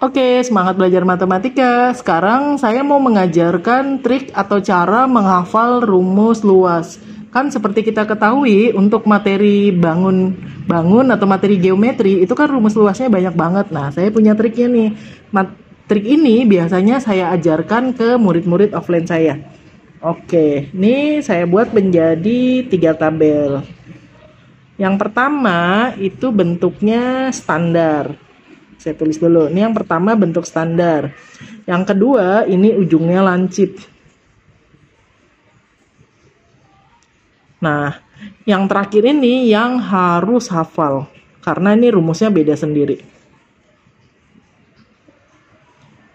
Oke, semangat belajar matematika. Sekarang saya mau mengajarkan trik atau cara menghafal rumus luas. Kan seperti kita ketahui, untuk materi bangun bangun atau materi geometri itu kan rumus luasnya banyak banget. Nah, saya punya triknya nih. Mat trik ini biasanya saya ajarkan ke murid-murid offline saya. Oke, ini saya buat menjadi tiga tabel. Yang pertama itu bentuknya standar. Saya tulis dulu. Ini yang pertama bentuk standar. Yang kedua ini ujungnya lancip. Nah, yang terakhir ini yang harus hafal. Karena ini rumusnya beda sendiri.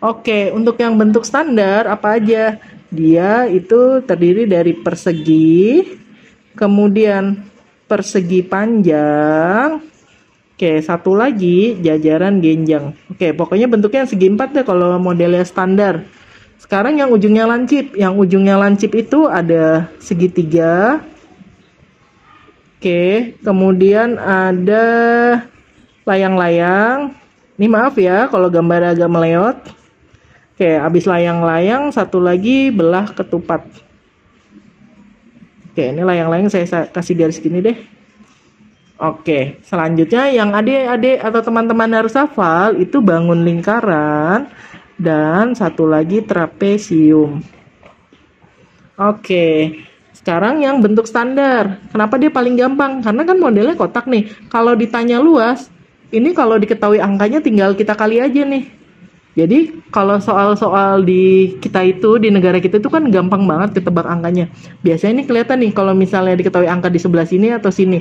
Oke, untuk yang bentuk standar apa aja? Dia itu terdiri dari persegi, kemudian persegi panjang, Oke, satu lagi jajaran genjang. Oke, pokoknya bentuknya segi empat deh kalau modelnya standar. Sekarang yang ujungnya lancip. Yang ujungnya lancip itu ada segitiga. Oke, kemudian ada layang-layang. Ini maaf ya kalau gambar agak meleot. Oke, habis layang-layang satu lagi belah ketupat. Oke, ini layang-layang saya kasih garis gini deh. Oke, selanjutnya yang adik-adik atau teman-teman harus hafal itu bangun lingkaran dan satu lagi trapesium. Oke, sekarang yang bentuk standar. Kenapa dia paling gampang? Karena kan modelnya kotak nih. Kalau ditanya luas, ini kalau diketahui angkanya tinggal kita kali aja nih. Jadi kalau soal-soal di kita itu di negara kita itu kan gampang banget ketebak angkanya. Biasanya ini kelihatan nih kalau misalnya diketahui angka di sebelah sini atau sini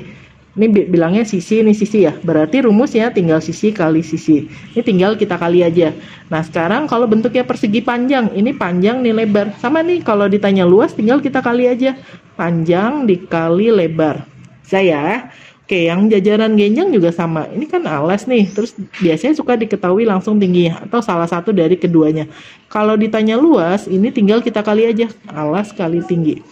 ini bilangnya sisi ini sisi ya. Berarti rumusnya tinggal sisi kali sisi. Ini tinggal kita kali aja. Nah sekarang kalau bentuknya persegi panjang ini panjang nih lebar. Sama nih kalau ditanya luas tinggal kita kali aja. Panjang dikali lebar. Saya Oke, yang jajaran genjang juga sama. Ini kan alas nih, terus biasanya suka diketahui langsung tingginya atau salah satu dari keduanya. Kalau ditanya luas, ini tinggal kita kali aja. Alas kali tinggi.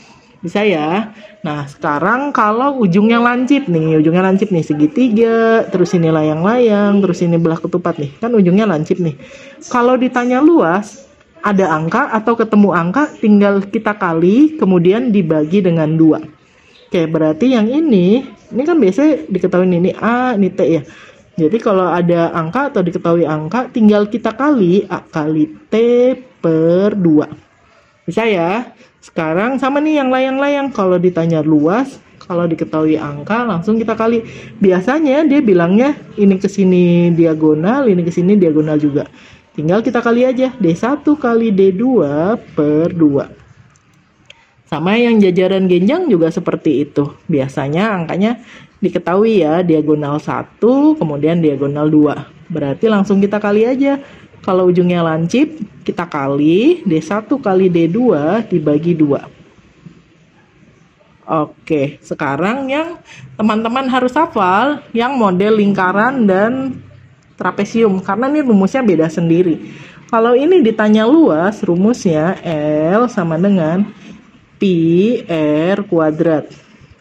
Bisa ya. Nah, sekarang kalau ujungnya lancip nih, ujungnya lancip nih segitiga, terus ini layang-layang, terus ini belah ketupat nih. Kan ujungnya lancip nih. Kalau ditanya luas, ada angka atau ketemu angka tinggal kita kali kemudian dibagi dengan dua. Oke, berarti yang ini, ini kan biasanya diketahui ini A, ini T ya. Jadi kalau ada angka atau diketahui angka, tinggal kita kali A kali T per 2. Bisa ya? Sekarang sama nih yang layang-layang kalau ditanya luas, kalau diketahui angka langsung kita kali. Biasanya dia bilangnya ini ke sini diagonal, ini ke sini diagonal juga. Tinggal kita kali aja D1 kali D2 per 2. Sama yang jajaran genjang juga seperti itu. Biasanya angkanya diketahui ya diagonal 1 kemudian diagonal 2. Berarti langsung kita kali aja kalau ujungnya lancip, kita kali D1 kali D2 dibagi 2. Oke, sekarang yang teman-teman harus hafal yang model lingkaran dan trapesium karena ini rumusnya beda sendiri. Kalau ini ditanya luas, rumusnya L sama dengan pi R kuadrat.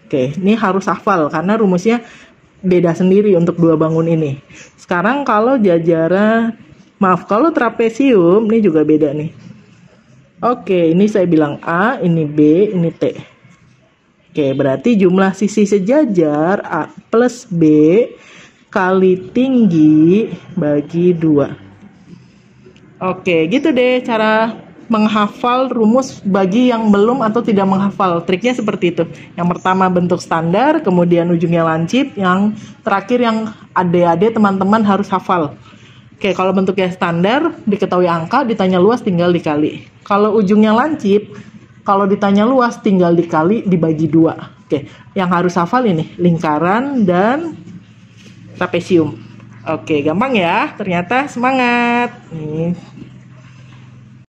Oke, ini harus hafal karena rumusnya beda sendiri untuk dua bangun ini. Sekarang kalau jajaran Maaf, kalau trapesium ini juga beda nih. Oke, ini saya bilang A, ini B, ini T. Oke, berarti jumlah sisi sejajar A plus B kali tinggi bagi 2. Oke, gitu deh cara menghafal rumus bagi yang belum atau tidak menghafal. Triknya seperti itu. Yang pertama bentuk standar, kemudian ujungnya lancip, yang terakhir yang adik-adik teman-teman harus hafal. Oke, kalau bentuknya standar, diketahui angka, ditanya luas tinggal dikali. Kalau ujungnya lancip, kalau ditanya luas tinggal dikali dibagi dua. Oke, yang harus hafal ini lingkaran dan trapesium. Oke, gampang ya. Ternyata semangat.